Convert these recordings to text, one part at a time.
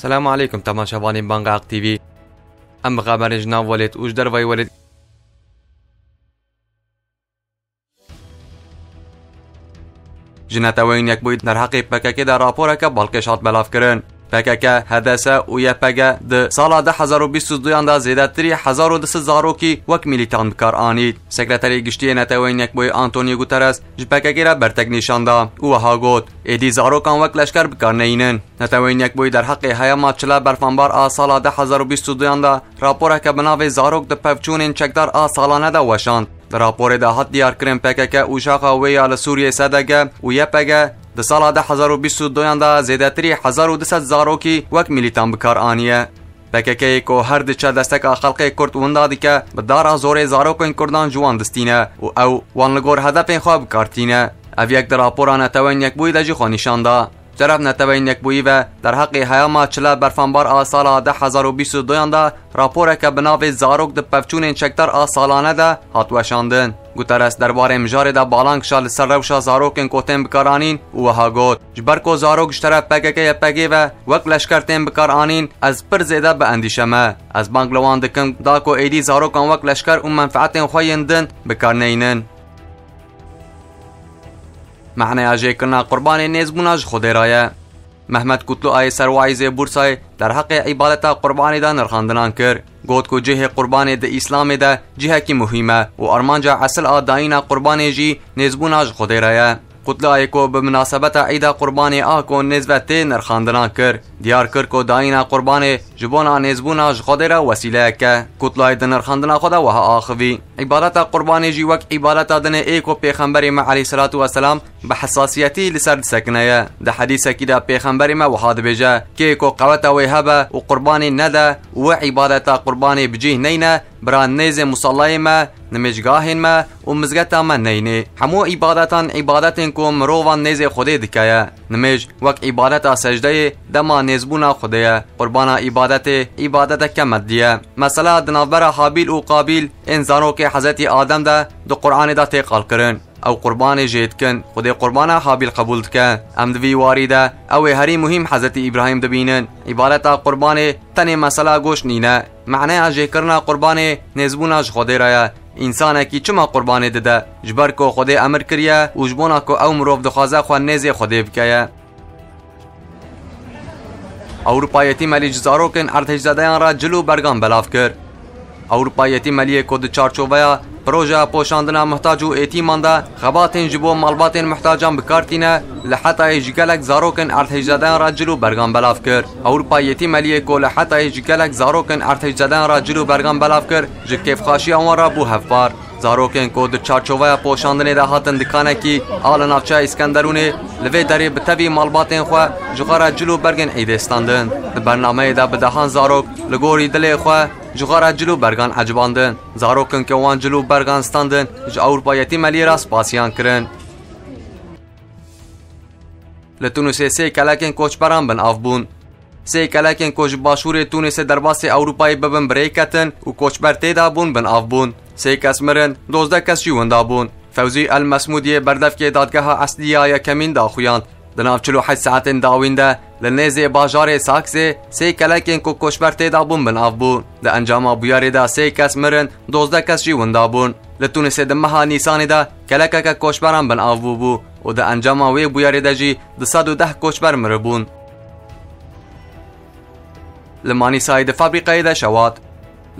سلام علیکم تماشاوانی بانگاق تیوی ام بخبر جناب ولید اوش در وی ولید جنتوین یک بوید در حقی پککی در پکاکا هداسا او یا پگا د سالا د هزارو بیسوس دویاندا زیداتری هزارو سزارو وک میلیټان بکار انی سکرټری گشتي نتا وین یک بو انټونیو ګوتارس ژ پکاګا ګرا بر تک نشاندا او ها ګوت ادي زارو کان وک لشکر بکار نه اینن نتا در حق هیا ماچلا بر فنبار ا سالا د هزارو بیسوس دویاندا زارو د پفچون چقدر آ سالانه دا وشان Li raporê de hat diyarkirin PKK û şaxa wê ya li Sûriyê sedege û yepege di sala 2022 da zêdetirî 1200 zarokî wek militan bikar aniye. PKK کو هر د چا دستک خلق کورد وندا دکه به دارا زورې زارو کوین کوردان جوان دستینه او او وان لګور هدف خو به کارتینه او یک در راپورانه توان یک بوی د جی خو نشاندا جرف نتوی نکبویی و در حق حیام چلا برفانبار آ سال ده هزار و بیس و دویان ده راپور اکا بناوی زاروک ده پفچون این چکتر آ سالانه ده حتوشاندن گو ترس در بار امجار ده بالانک شال سر روشا زاروک این کو بکارانین و ها گوت. جبر کو زاروک جتره پگه که و وک لشکر تیم بکارانین از پر زیده به اندیشه ما از بانگلوان دکن دا کو ایدی زاروک اون وک لشکر اون منفعت ان خوی اندن بکارنینن معنی اجه کرنا قربانی نیز بوناج خود رایه. محمد کتلو آی سر وعیز بورسای در حق عبادت قربانی دا نرخاندنان کرد. گوتکو جه قربانی د اسلام ده جه کی مهمه و ارمانجا اصل آدائین قربانی جی نیز بوناج خود رایه. Dayîna qurbanê jî nêzbûna ji Xwedê re ye Qutlayê ku bi münasebeta Îda qurbanê a ku nêzve tê nirxandinan kir diyar kir ku dayîna qurbanê ji bona nêzbûna ji Xwedê re wesîleyek e Kutlayê di nirxandina xwe de wiha axivî îbaleta qurbanê jî wek îbaleta dinê ê ku pêxemberê me aleyhiselatu weselam bi hesasiyetî li ser disekine ye di hedîsekî de pêxemberê me wiha dibêje kê ku qeweta wê hebe û qurbanê nede û we îbaleta qurbanê bicih neyne bira nêzê musallayê me نمجگاهین ما و مزگت ما نینی. همو عبادتان عبادتین کوم روان نیز خودی دکایا نمیج وک عبادت سجده دما نیزبونا خودی قربانا عبادت عبادت کمت دیا مثلا دنابر حابیل و قابیل انزانو که حضرت آدم دا دو قرآن دا تقال کرن او قربان جید کن خود قربان حابیل قبول که ام دوی واری او هری مهم حضرت ابراهیم دبینن عبارت قربان تن مسلا گوش نینه معنی اجه کرنا قربان نزبون اج خود انسان کی چما قربانی دده جبر کو خودی امر کریا او جبونا کو او مروف دخوازه خو نیزی خودی بکیا اوروپایی تی ملی جزارو کن زدهان را جلو برگان بلاف کرد. اوروپایی تی ملی کو دچارچو بیا پروژه پوشاندنا محتاج و ایتیمان ده خباتین جبو مالباتین محتاجان بکارتینه لحتا جگلک زاروکن ارتجزدن را جلو برگان بلاف کرد اوروپا یتیم علیه کو لحتا جگلک زاروکن ارتجزدن را جلو برگان بلاف کرد جکیف خاشی آن را بو هفبار زارokên ku di çarçovaya poşandinê de hatin dikanekî ala navçeya İskenderûnê li vê derê bi tevî malbatên xwe ji xwe re cil û bergên êdêstandin. Di bernameyê de bidehan zarok li gorî dilê xwe ji xwe re cil û bergan ecibandin. Zarokên ke wan cil û bergan standin ji Ewropa Yetîmeliyê re spasiyan kirin. Li Tunusê sê kelekên koçberan bin avbûn. Sê kelekên ku ji başûrê Tunêsê derbasê Ewropayê bibin birêk ketin û koçber têda bûn bin avbûn. Sê kes mirin, dozdeh kes jî winda bûn. Fewzî El Mesmûdiyê berdevkê dadgeha Esliya Yekemîn daxuyand. Di nav çil û heşt saetên dawîn de li nêzê bajarê Saksê sê kelekên ku koçber têda bûn bin avbûn. Di encama bûyerê de sê kes mirin, dozdeh kes jî winda bûn. Li Tunîsê di meha Nîsanê de kelekeke koçberan bin avbû bû û di encama wê bûyerê de jî di sed û deh koçber miribûn. Li Manîsayê di fabrîqeyê de şewat.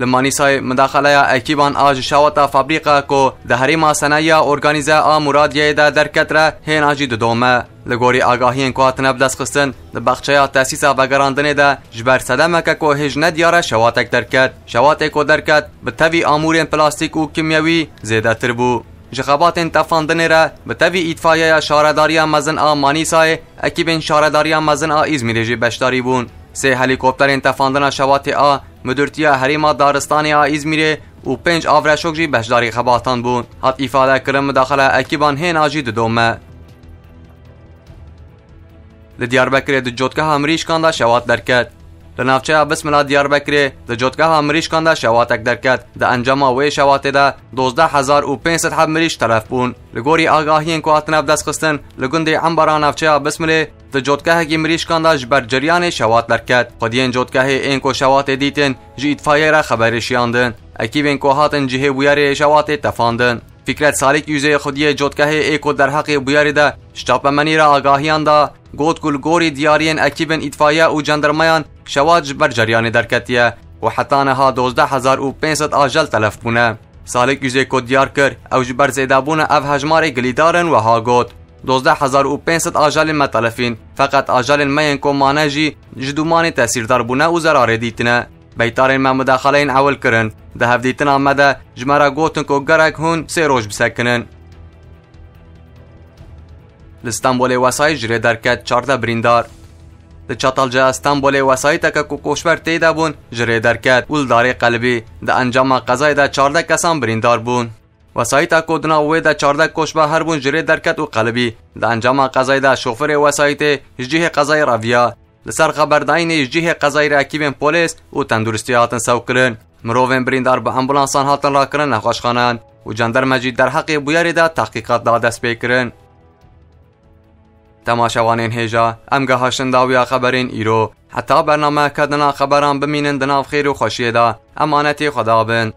لمانی سای مداخله اکیبان آج شاوتا فابریقا کو ده هری ما یا ارگانیزه آ مراد یه ده در کتره هین آجی دو دومه لگوری آگاهی کو آتنب دست خستن ده بخشه تاسیسه و ده جبر سدمه که کو هج ندیاره شواتک در کت کو در کت به طوی آمورین پلاستیک و کمیوی زیده تر بو جخبات انتفاندنه ره به طوی ایدفایه یا شارداری مزن آ مانی سای اکیب شارداری مزن آ ایز میریجی بشتاری بون سه هلیکوپتر انتفاندنه شواته آ مدرتیا حریما دارستانی آ ازمیره و پنج آورشوک جی بهشداری خباتان بون. حد افاده کرم مداخله اکیبان هین آجی دو دومه. لدیار بکره دو جوتکه همریش کانده شوات درکت. Derket. لنافچه بسم دیار بکری د جوتگاه مریشکان ده شواتک درکت د انجام وی شوات ده 12500 حب مریش تلف بون لگوری آگاهین که هاتنه بدست خستن لگند عنبرا نافچه بسم د جوتگاه کی مریشکان ده جبر جریان شوات درکت خودین جوتگاه این کو شوات دیتن جی اتفایه را خبرشیاندن اکیبین کو هاتن جهه بویاری شوات تفاندن فکرت سالیک یوزه خودی جوتگاه ایکو در حق بویاری ده منی را آگاهیان ده گوت کل گوری دیارین اکیبن اتفایه و جندرمیان شواج بر جریان درکتیه و حتی نها دوزده هزار و پینست آجل تلف بونه سالک یوزه کد دیار کر او جبر زیده بونه او هجمار گلیدارن و ها گوت دوزده هزار و پینست آجال متلفین فقط آجال مین کمانه جی جدومان تاثیردار بونه و زراره دیتنه بیتارین ما مداخلین اول کرن ده هفدیتن آمده جمرا گوتن کو گرک هون سه روش بسکنن لستانبول وسای جری درکت چارده بریندار. د چاتالجا استانبول وسای تک کو کوشبر تیدا بون جری درکت ول دار قلبی د انجام قضای د 14 کسان بریندار بون وسای تا کو دنا وې د 14 کوشبه هر بون جری درکت او قلبی د انجام قضای د شوفر وسای ته جهه قضای راویا لسر خبرداین جهه قضای راکیبن پلیس او تندرستی هاتن سوکرن مروون بریندار به امبولانسان هاتن را کرن نخوشخانان و جندرمجی در حق بویاری دا تحقیقات دا دست تماشاوانین هیجا ام گهاشن داویا خبرین ایرو حتی برنامه کدنا خبران بمینن دناف خیر و امانتی خدا بن.